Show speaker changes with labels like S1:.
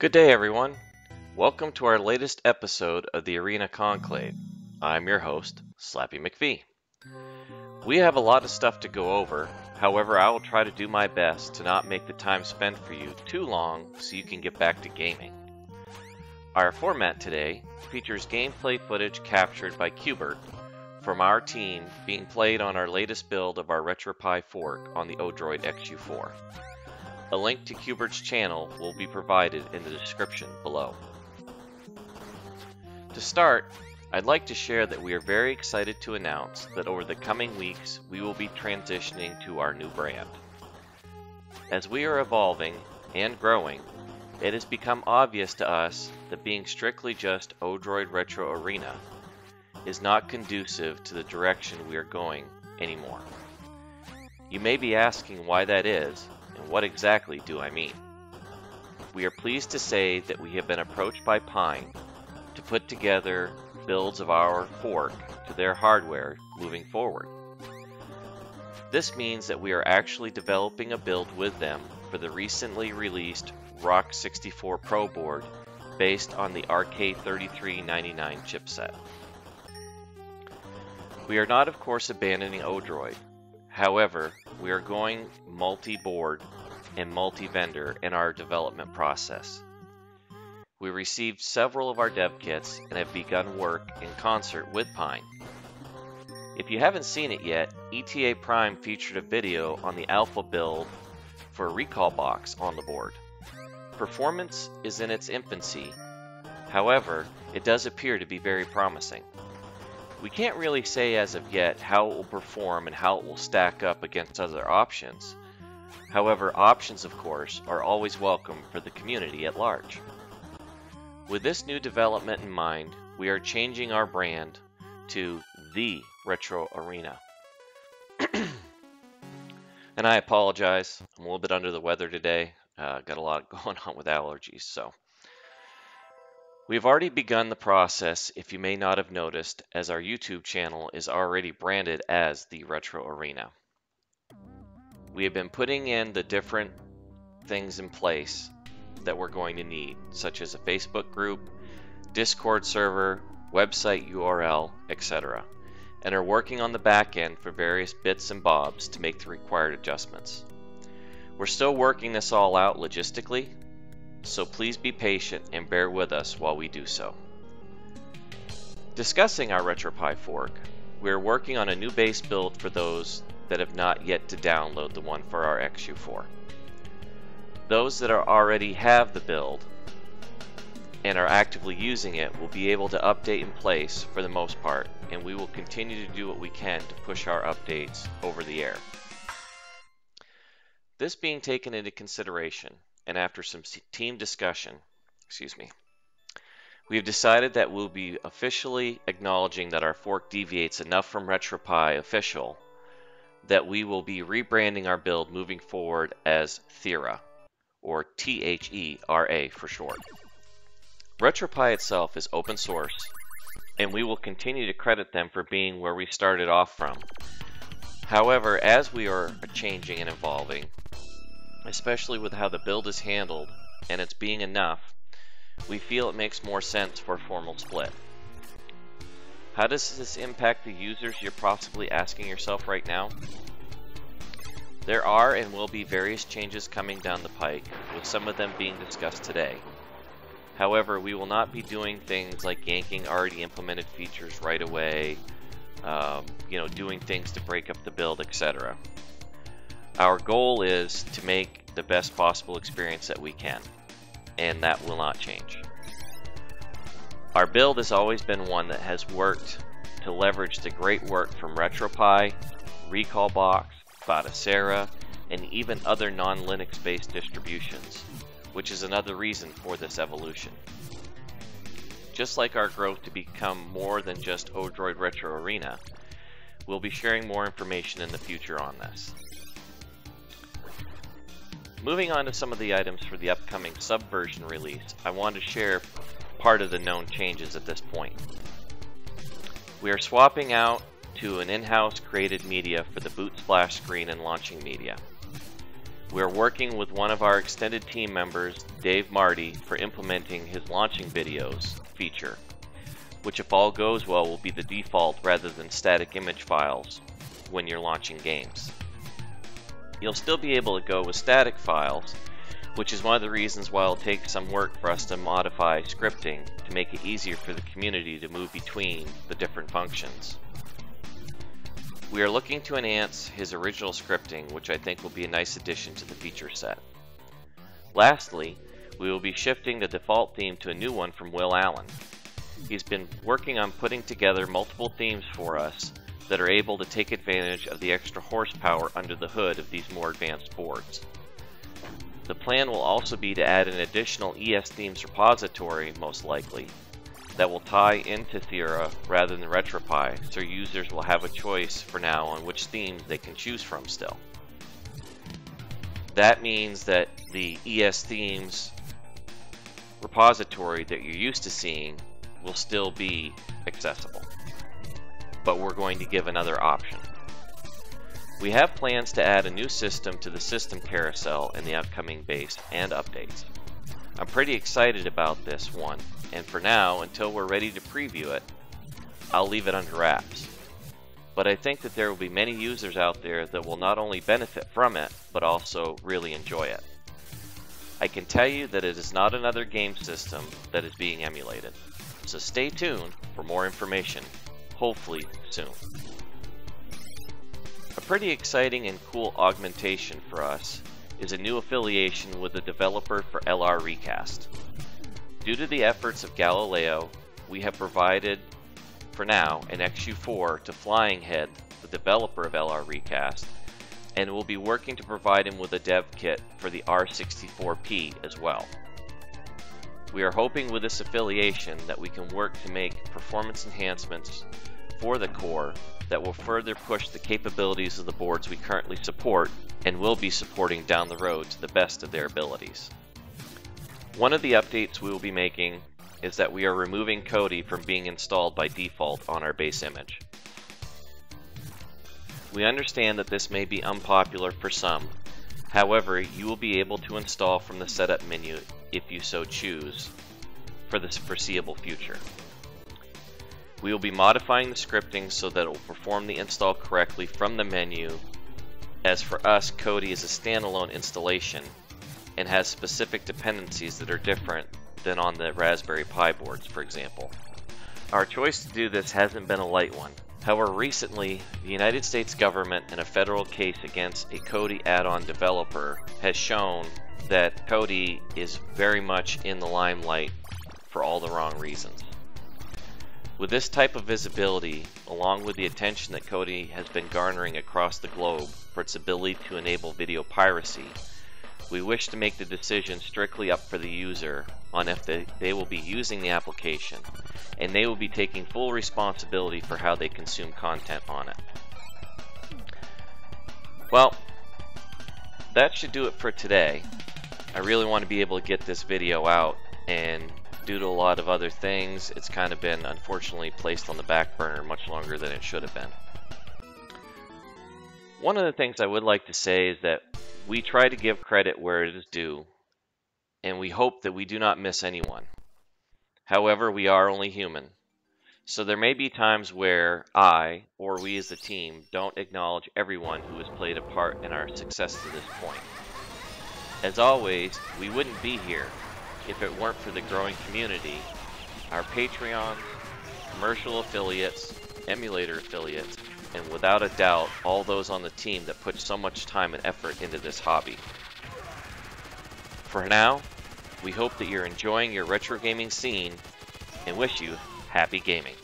S1: Good day, everyone. Welcome to our latest episode of the Arena Conclave. I'm your host, Slappy McPhee. We have a lot of stuff to go over, however, I will try to do my best to not make the time spent for you too long so you can get back to gaming. Our format today features gameplay footage captured by Qbert from our team being played on our latest build of our RetroPie fork on the Odroid XU4. A link to Qbert's channel will be provided in the description below. To start, I'd like to share that we are very excited to announce that over the coming weeks we will be transitioning to our new brand. As we are evolving and growing, it has become obvious to us that being strictly just Odroid Retro Arena is not conducive to the direction we are going anymore. You may be asking why that is, what exactly do I mean? We are pleased to say that we have been approached by Pine to put together builds of our fork to their hardware moving forward. This means that we are actually developing a build with them for the recently released Rock 64 Pro board based on the RK3399 chipset. We are not of course abandoning Odroid, However, we are going multi-board and multi-vendor in our development process. We received several of our dev kits and have begun work in concert with Pine. If you haven't seen it yet, ETA Prime featured a video on the alpha build for a Recalbox on the board. Performance is in its infancy, however, it does appear to be very promising. We can't really say as of yet how it will perform and how it will stack up against other options. However, options, of course, are always welcome for the community at large. With this new development in mind, we are changing our brand to The Retro Arena. and I apologize, I'm a little bit under the weather today. Uh, got a lot going on with allergies, so we have already begun the process, if you may not have noticed, as our YouTube channel is already branded as the Retro Arena. We have been putting in the different things in place that we're going to need, such as a Facebook group, Discord server, website URL, etc., and are working on the back end for various bits and bobs to make the required adjustments. We're still working this all out logistically, so please be patient and bear with us while we do so. Discussing our RetroPie fork, we are working on a new base build for those that have not yet to download the one for our XU4. Those that are already have the build and are actively using it will be able to update in place for the most part, and we will continue to do what we can to push our updates over the air. This being taken into consideration, and after some team discussion, excuse me, we have decided that we'll be officially acknowledging that our fork deviates enough from RetroPie official that we will be rebranding our build moving forward as Thera, or T-H-E-R-A for short. RetroPie itself is open source, and we will continue to credit them for being where we started off from. However, as we are changing and evolving, especially with how the build is handled and it's being enough, we feel it makes more sense for a formal split. How does this impact the users you're possibly asking yourself right now? There are and will be various changes coming down the pike, with some of them being discussed today. However, we will not be doing things like yanking already implemented features right away, um, you know, doing things to break up the build, etc. Our goal is to make the best possible experience that we can, and that will not change. Our build has always been one that has worked to leverage the great work from RetroPie, Recalbox, Batocera, and even other non-Linux based distributions, which is another reason for this evolution. Just like our growth to become more than just Odroid Retro Arena, we'll be sharing more information in the future on this. Moving on to some of the items for the upcoming Subversion release, I want to share part of the known changes at this point. We are swapping out to an in-house created media for the boot splash screen and launching media. We are working with one of our extended team members, Dave Marty, for implementing his launching videos feature, which if all goes well will be the default rather than static image files when you're launching games. You'll still be able to go with static files, which is one of the reasons why it'll take some work for us to modify scripting to make it easier for the community to move between the different functions. We are looking to enhance his original scripting, which I think will be a nice addition to the feature set. Lastly, we will be shifting the default theme to a new one from Will Allen. He's been working on putting together multiple themes for us that are able to take advantage of the extra horsepower under the hood of these more advanced boards. The plan will also be to add an additional ES Themes repository, most likely, that will tie into Thera rather than RetroPie, so users will have a choice for now on which themes they can choose from still. That means that the ES Themes repository that you're used to seeing will still be accessible, but we're going to give another option. We have plans to add a new system to the system carousel in the upcoming base and updates. I'm pretty excited about this one, and for now, until we're ready to preview it, I'll leave it under wraps. But I think that there will be many users out there that will not only benefit from it, but also really enjoy it. I can tell you that it is not another game system that is being emulated. So stay tuned for more information, hopefully soon. A pretty exciting and cool augmentation for us is a new affiliation with the developer for LR Reicast. Due to the efforts of Galileo, we have provided, for now, an XU4 to Flying Head, the developer of LR Reicast, and will be working to provide him with a dev kit for the R64P as well. We are hoping with this affiliation that we can work to make performance enhancements for the core that will further push the capabilities of the boards we currently support and will be supporting down the road to the best of their abilities. One of the updates we will be making is that we are removing Kodi from being installed by default on our base image. We understand that this may be unpopular for some, however you will be able to install from the setup menu if you so choose for the foreseeable future. We will be modifying the scripting so that it will perform the install correctly from the menu. As for us, Kodi is a standalone installation and has specific dependencies that are different than on the Raspberry Pi boards, for example. Our choice to do this hasn't been a light one. However, recently, the United States government in a federal case against a Kodi add-on developer has shown that Kodi is very much in the limelight for all the wrong reasons. With this type of visibility, along with the attention that Kodi has been garnering across the globe for its ability to enable video piracy, we wish to make the decision strictly up for the user on if they, they will be using the application, and they will be taking full responsibility for how they consume content on it. Well, that should do it for today. I really want to be able to get this video out and due to a lot of other things, it's kind of been unfortunately placed on the back burner much longer than it should have been. One of the things I would like to say is that we try to give credit where it is due, and we hope that we do not miss anyone. However, we are only human. So there may be times where I, or we as a team, don't acknowledge everyone who has played a part in our success to this point. As always, we wouldn't be here if it weren't for the growing community, our Patreon, commercial affiliates, emulator affiliates, and without a doubt, all those on the team that put so much time and effort into this hobby. For now, we hope that you're enjoying your retro gaming scene and wish you happy gaming.